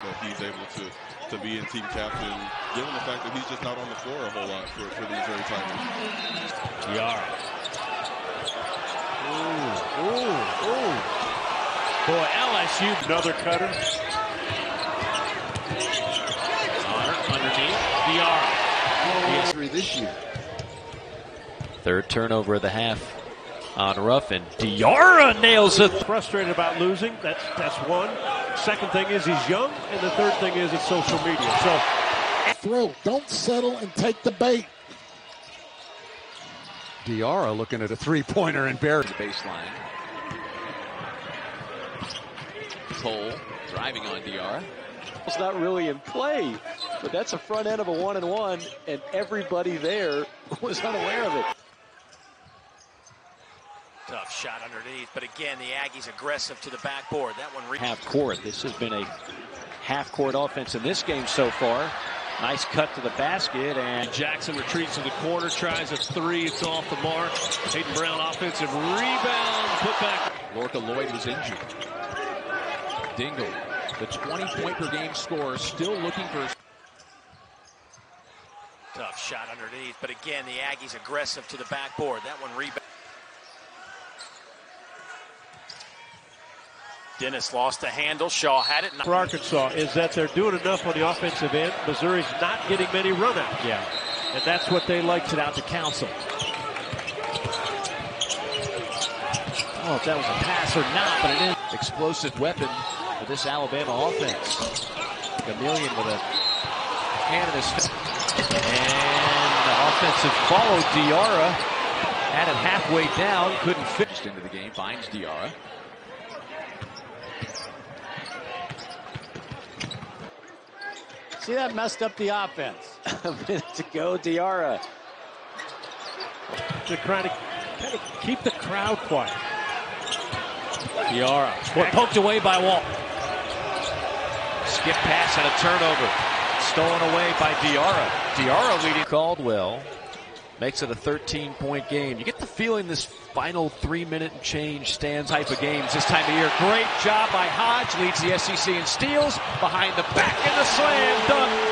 that he's able to to be in team captain, given the fact that he's just not on the floor a whole lot for, for these very Tigers. Diarra. Ooh, ooh, ooh. Boy, LSU. Another cutter. Honor underneath. Diarra. Three this year. Third turnover of the half on Ruff, and Diarra nails it. Frustrated about losing. That's that's one. Second thing is he's young, and the third thing is it's social media. So Throw. Don't settle and take the bait. Diarra looking at a three-pointer and Barry. the baseline. Cole driving on Diarra. It's not really in play, but that's a front end of a one and one, and everybody there was unaware of it. Tough shot underneath, but again, the Aggies aggressive to the backboard. That one. Re- Half court. This has been a half court offense in this game so far. Nice cut to the basket, and Jackson retreats to the corner, tries a three. It's off the mark. Hayden Brown offensive rebound, put back. Lorca Lloyd was injured. Dingle, the 20 point per game scorer, still looking for. Tough shot underneath, but again, the Aggies aggressive to the backboard. That one rebound. Dennis lost the handle. Shaw had it. for Arkansas is that they're doing enough on the offensive end. Missouri's not getting many runouts. yeah, And that's what they like it out to council. Oh, if that was a pass or not, but it is. Explosive weapon for this Alabama offense. Chameleon with a hand in his face. And the offensive follow Diarra. Had it halfway down, couldn't finish into the game, finds Diarra. See that messed up the offense. a minute to go, Diarra. They're trying to kind of keep the crowd quiet. Diarra. Boy, poked away by Walt. Skip pass and a turnover. Stolen away by Diarra. Diarra leading. Caldwell makes it a 13 point game. You get the feeling this final three minute change stands type of games this time of year. Great job by Hodge. Leads the SEC in steals. Behind the back and the slam. Done.